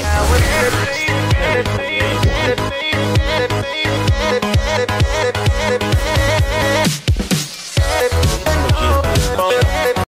Uh, me.